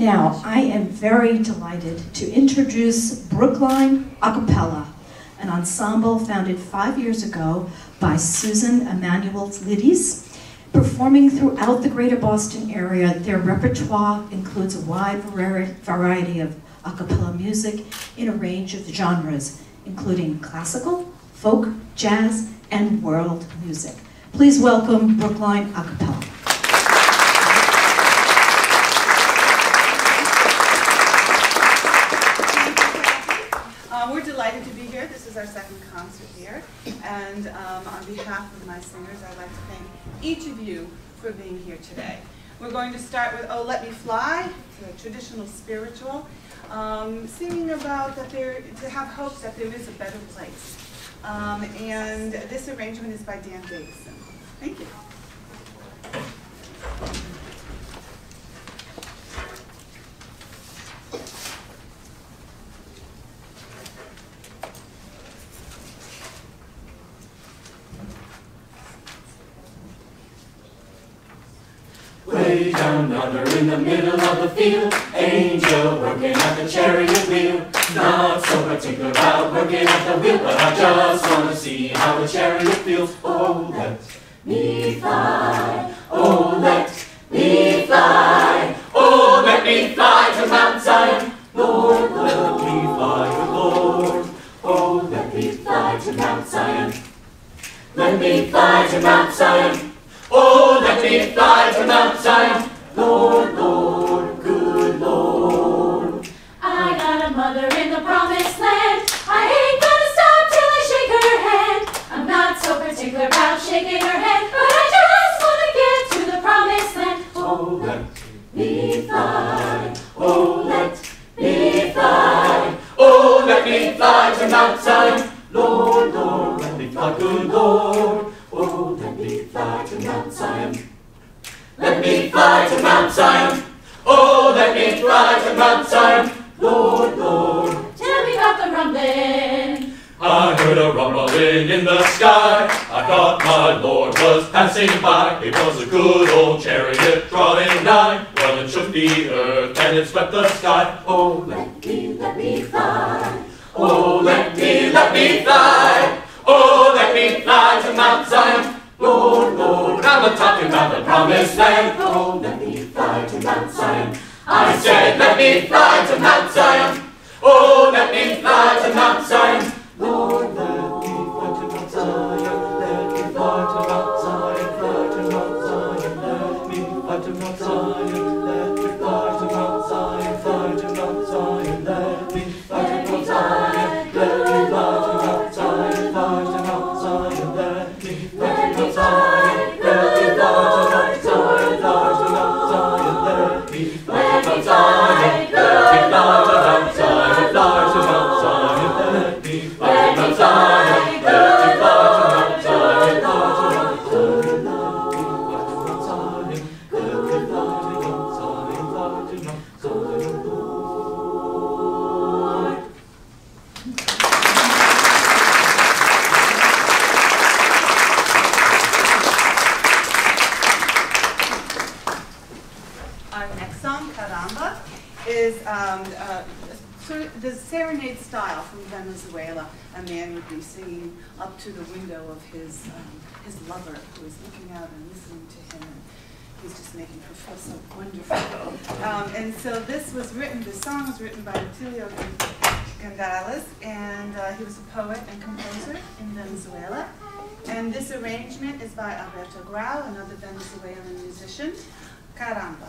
Now, I am very delighted to introduce Brookline A Cappella, an ensemble founded five years ago by Susan Emanuel Liddes, Performing throughout the greater Boston area, their repertoire includes a wide variety of a cappella music in a range of genres, including classical, folk, jazz, and world music. Please welcome Brookline A Cappella. our second concert here. And um, on behalf of my singers, I'd like to thank each of you for being here today. We're going to start with Oh Let Me Fly, a traditional spiritual, um, singing about that there, to have hopes that there is a better place. Um, and this arrangement is by Dan Davison. Thank you. down yonder in the middle of the field. Angel working at the chariot wheel. Not so particular about working at the wheel, but I just wanna see how the chariot feels. Oh, let me fly. Oh, let me fly. Oh, let me fly to Mount Zion. Lord, let me fly, oh, Lord. Oh, let me fly to Mount Zion. Let me fly to Mount Zion. Oh, let me fly to Mount Zion. Lord, Lord, good Lord. I got a mother in the promised land. I ain't gonna stop till I shake her hand. I'm not so particular about shaking her hand, but I just wanna get to the promised land. Oh, let me fly. Oh, let me fly. Oh, let me fly to Mount Zion. Lord, Lord, let me fly, good Lord. Oh, let me fly to Mount Zion. Let me fly to Mount Zion. Oh, let me fly to Mount Zion. Lord, Lord, tell me about the rumbling. I heard a rumbling in the sky. I thought my Lord was passing by. It was a good old chariot drawing nigh. Well, it shook the earth and it swept the sky. Oh, let me, let me fly. Oh, let me, let me fly. Oh, let me fly to Mount Zion. Lord, Lord, I'm a talking about the promised land. Oh, let me fly to Mount Zion. I said, let me fly to Mount Zion. Oh, let me fly to Mount Zion. Lord, his um, his lover, who is looking out and listening to him. And he's just making her feel so wonderful. Um, and so this was written. The song was written by Otilio Galíndez, and uh, he was a poet and composer in Venezuela. And this arrangement is by Alberto Grau, another Venezuelan musician. Caramba.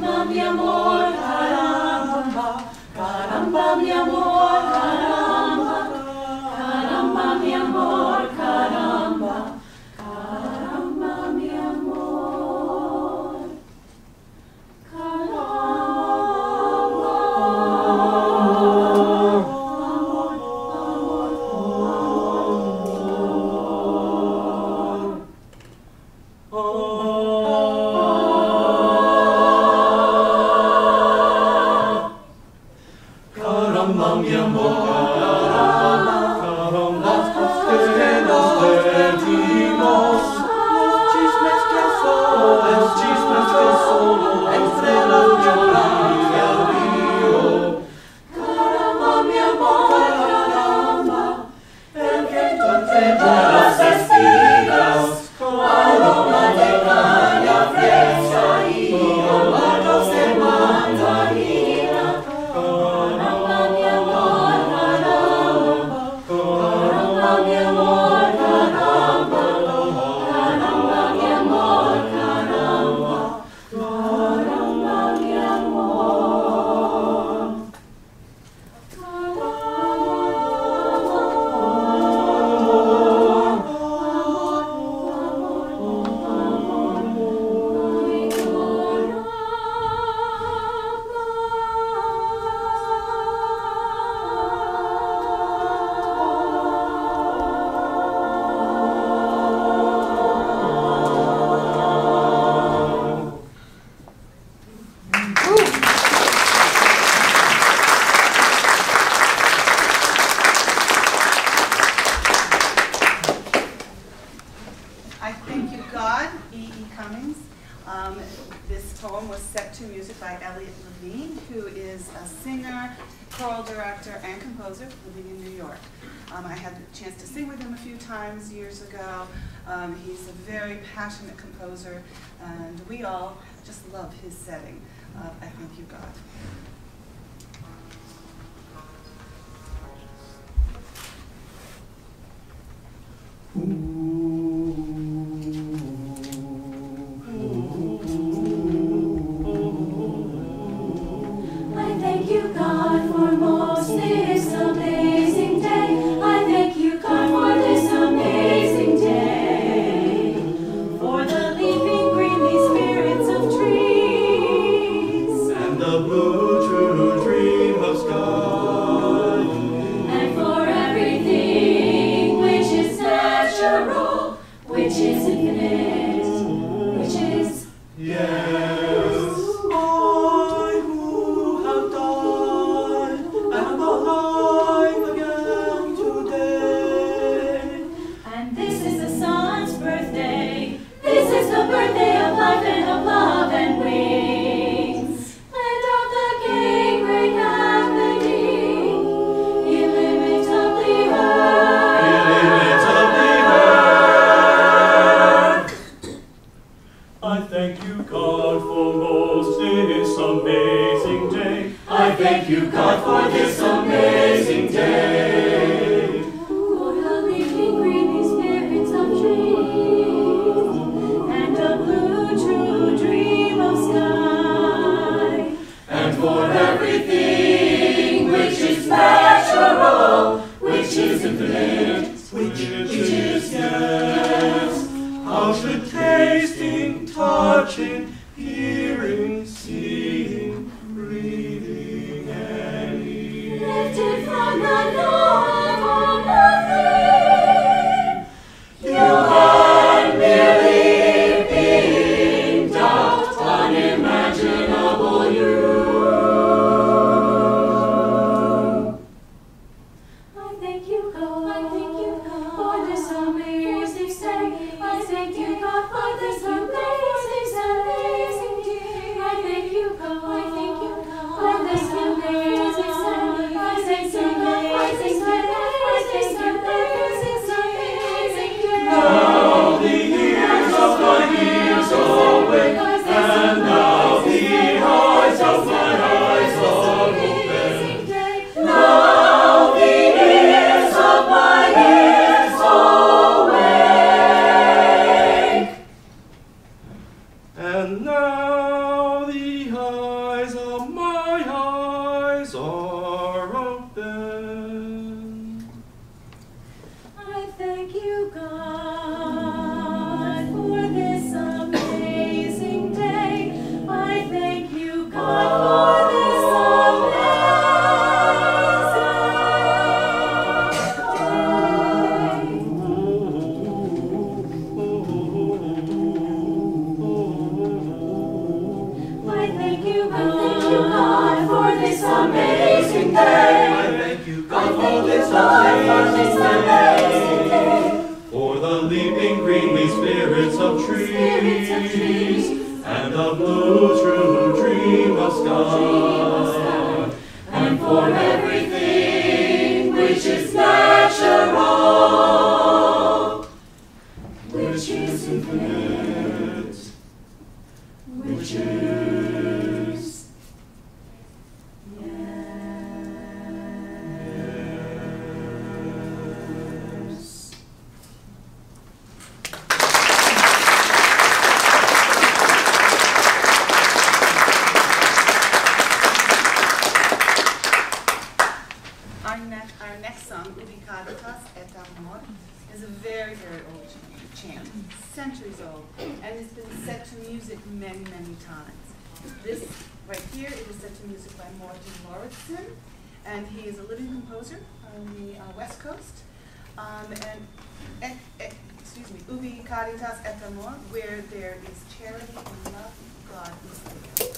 caramba, mi amor, caramba, caramba, mi amor, director and composer living in New York. Um, I had the chance to sing with him a few times years ago. Um, he's a very passionate composer, and we all just love his setting. Uh, I thank you, God. Ooh. Caritas et Amor, where there is charity and love, God is there.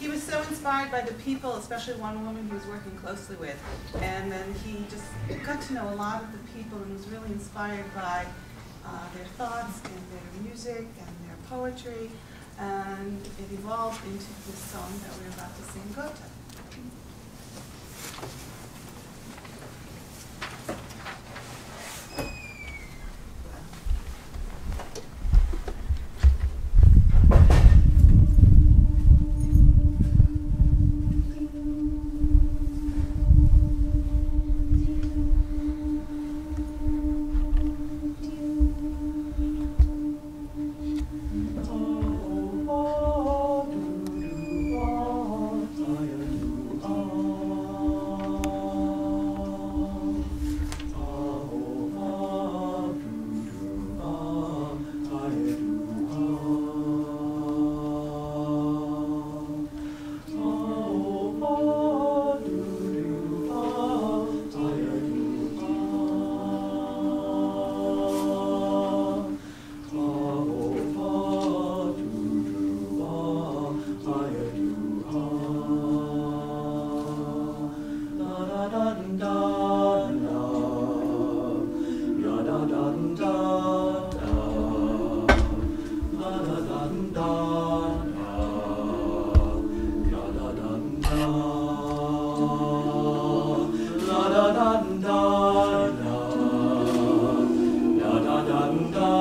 He was so inspired by the people, especially one woman he was working closely with. And then he just got to know a lot of the people and was really inspired by uh, their thoughts and their music and their poetry. And it evolved into this song that we're about to sing. Então...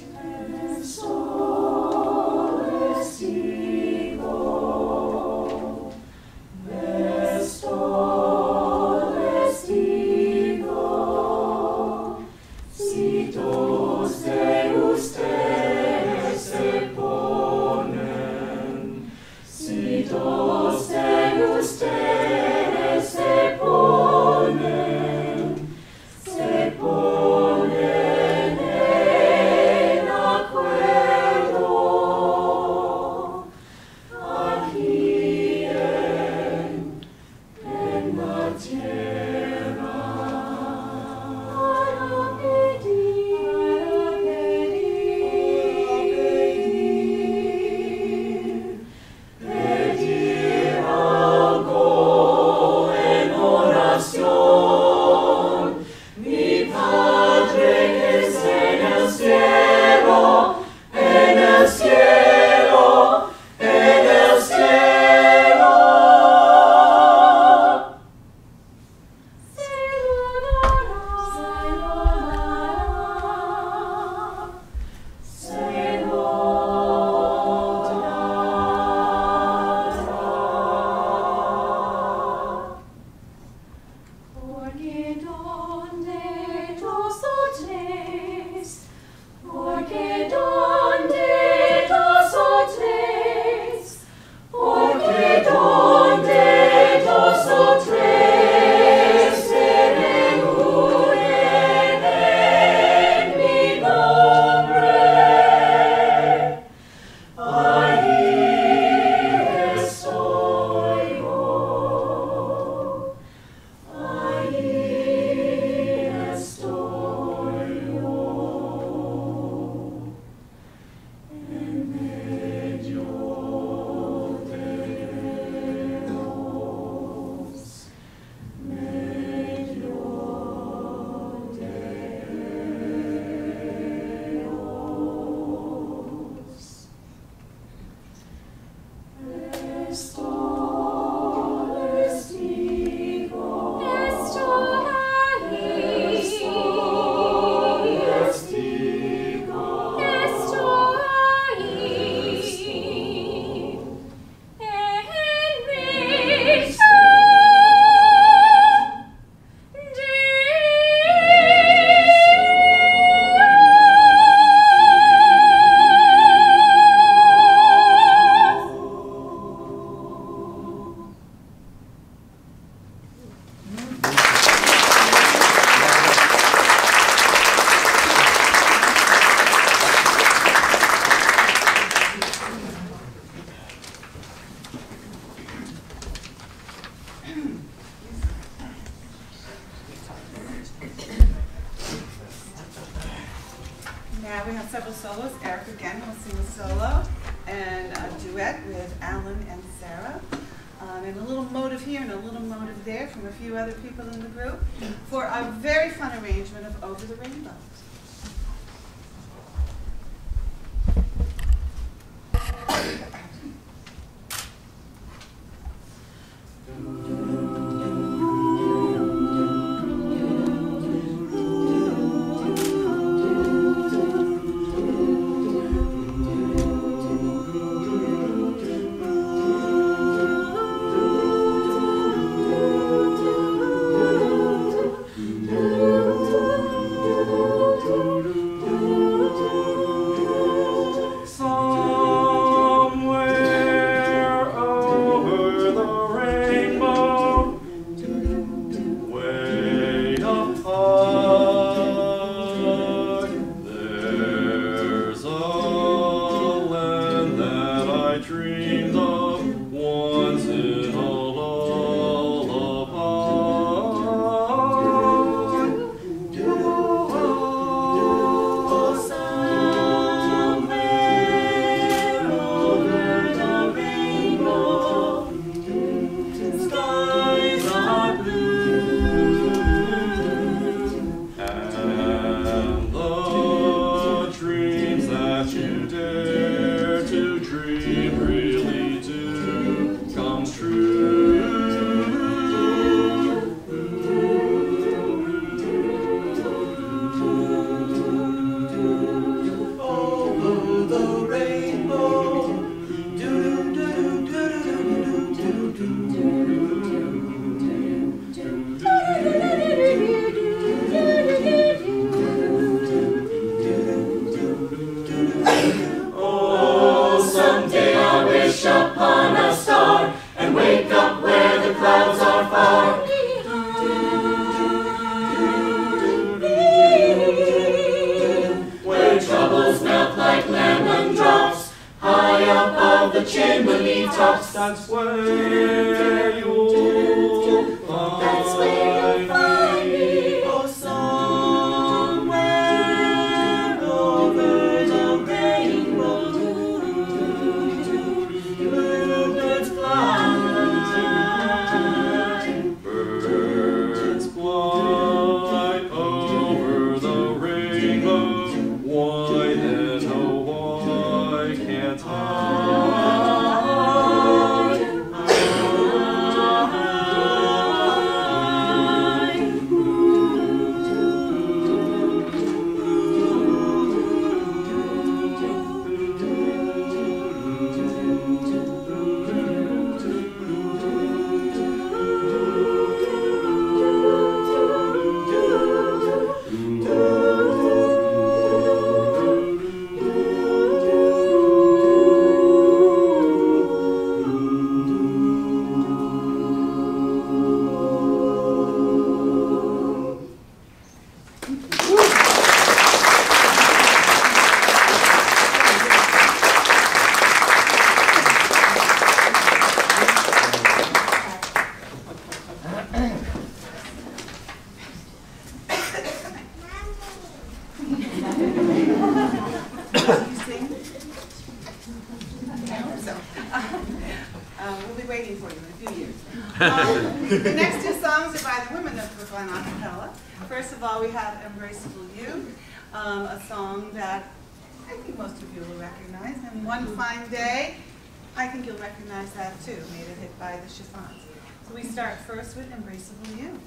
And so and a duet with Alan and Sarah. Um, and a little motive here and a little motive there from a few other people in the group for a very fun arrangement of Over the Rainbow. So we start first with Embraceable You.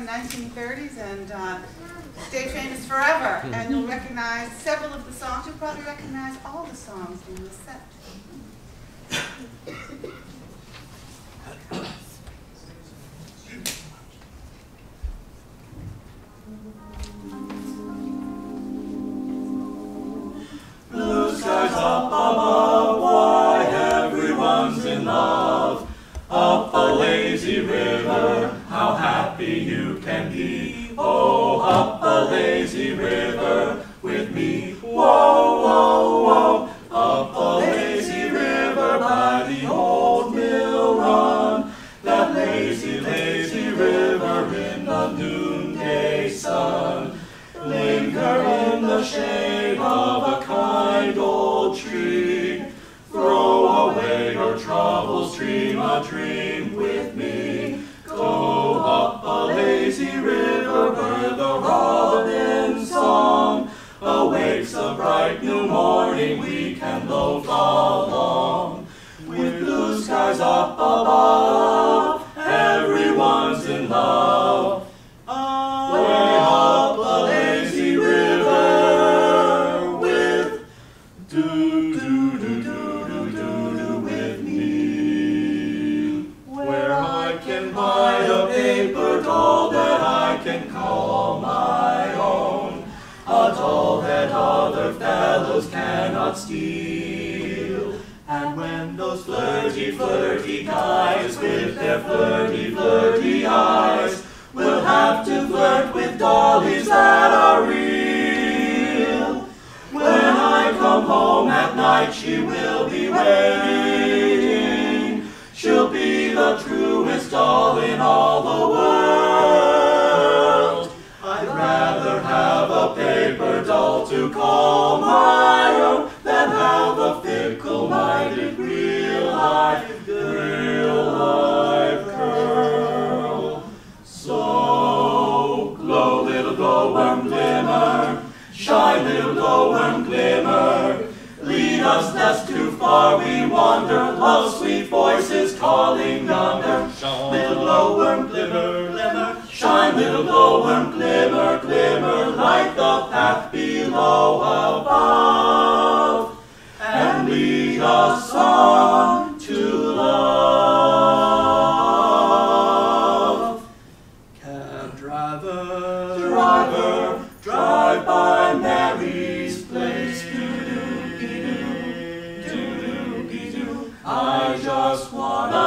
The 1930s and uh, stayed famous forever. And you'll recognize several of the songs. You'll probably recognize all the songs in the set.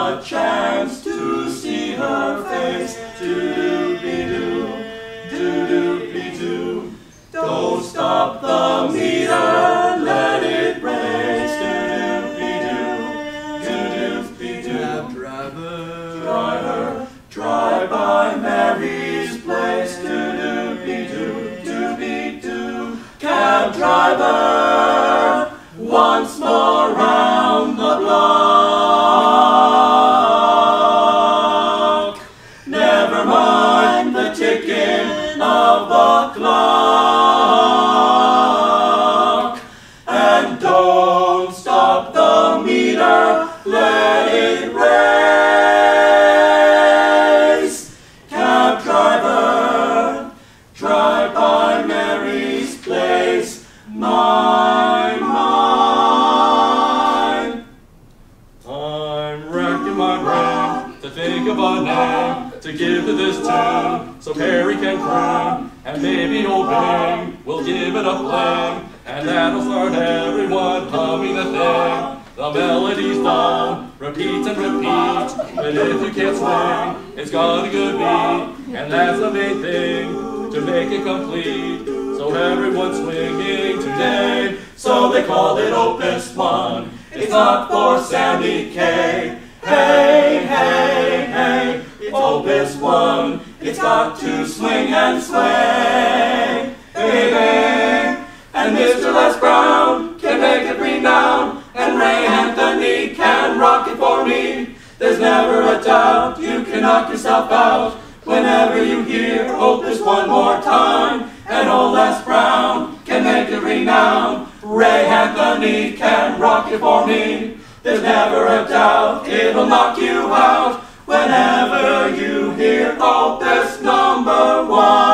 A chance to see her face. Do-do-be-doo, do-do-be-doo. Don't stop the meter, let it race. Do-do-be-doo, do-do-be-doo. Cab driver, driver, drive by Mary's place. Do-do-be-doo, do-be-doo. Cab driver, once and that'll start everyone humming the thing. The melody's done, repeats and repeats, but if you can't swing, it's got a good beat, and that's the main thing to make it complete. So everyone's swinging today, so they call it Opus One. It's not for Sammy Kaye. Mr. Les Brown can make it renowned, and Ray Anthony can rock it for me. There's never a doubt you can knock yourself out whenever you hear Opus one more time. And old Les Brown can make it renowned, Ray Anthony can rock it for me. There's never a doubt it'll knock you out whenever you hear Opus number one.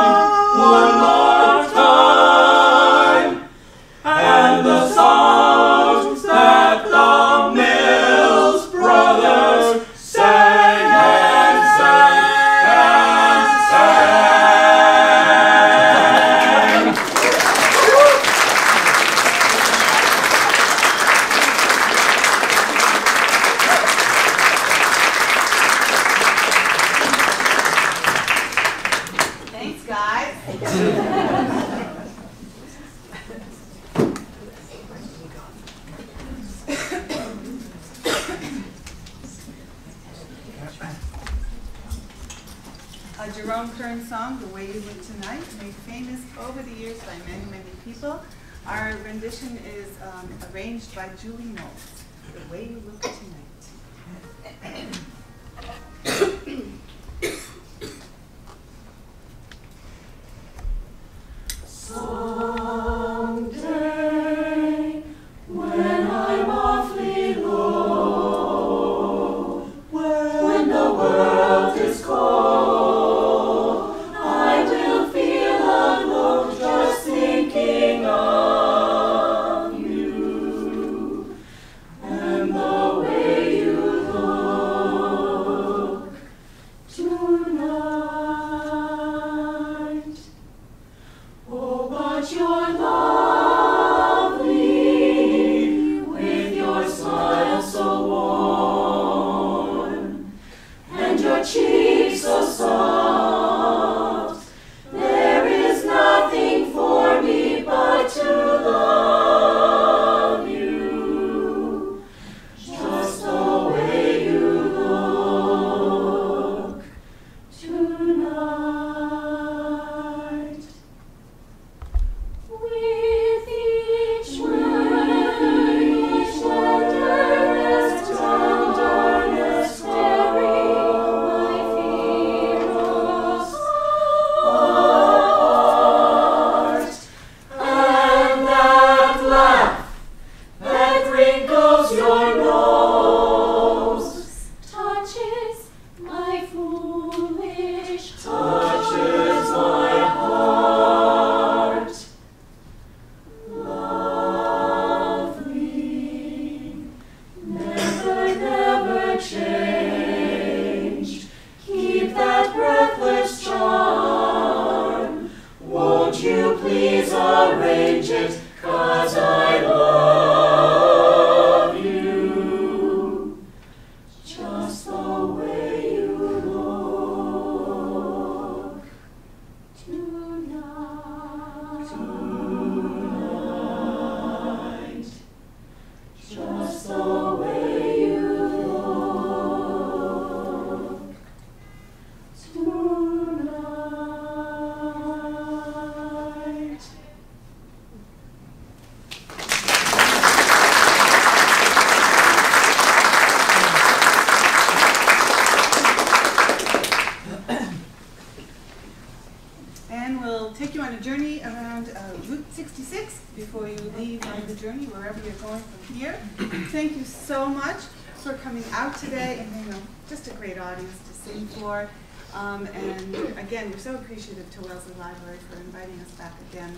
To of Library for inviting us back again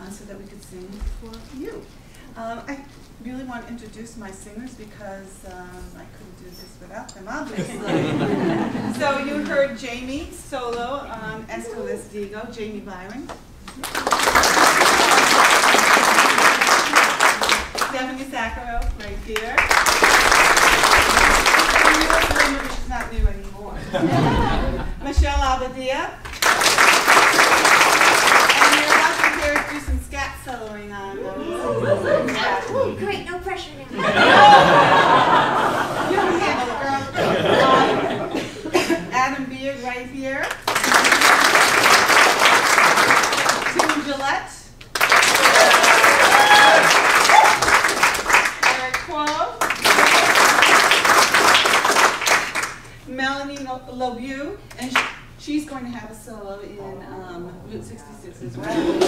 uh, so that we could sing for you. Um, I really want to introduce my singers because um, I couldn't do this without them, obviously. so you heard Jamie solo um, on Escolis Digo, Jamie Byron. Stephanie Saccaro, right here. She's not new anymore. Michelle Abadia. soloing on those. Oh, yeah. Great, no pressure now. you don't have it, girl. Adam Beard right here. Tim Gillette. Eric Quo. Melanie Lobu, and she's going to have a solo in um, Route 66 as well.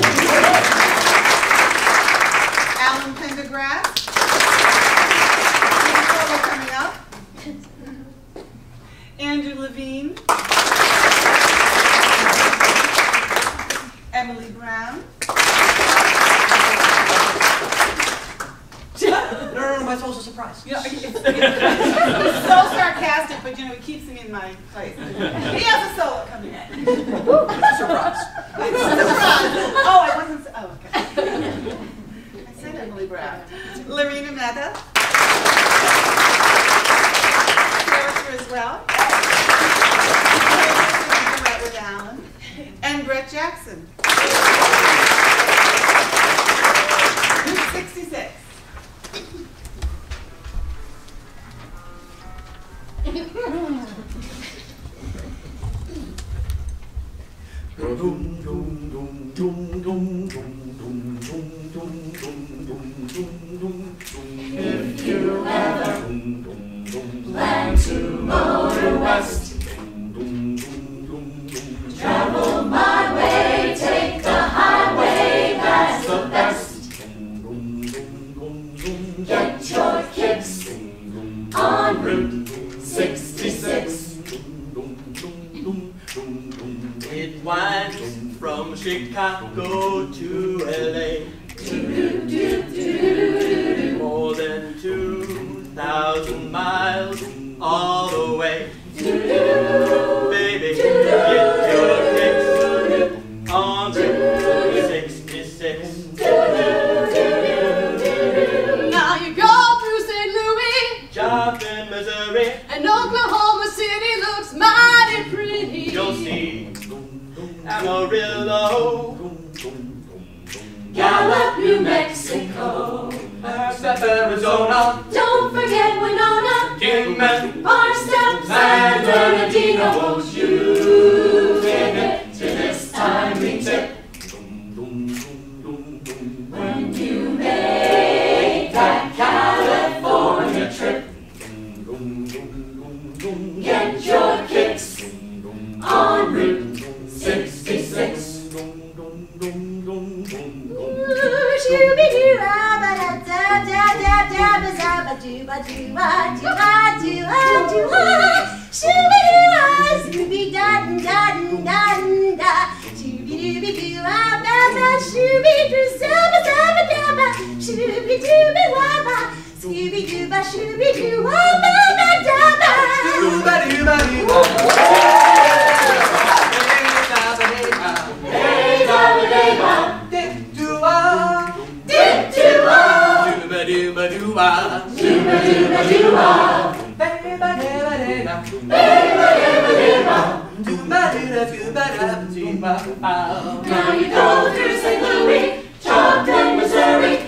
66. It winds from Chicago to LA. More than 2,000 miles All. dooba dooba. Dooba dooba dooba. Dooba dooba dooba. Now you go through St. Louis, Joplin, Missouri.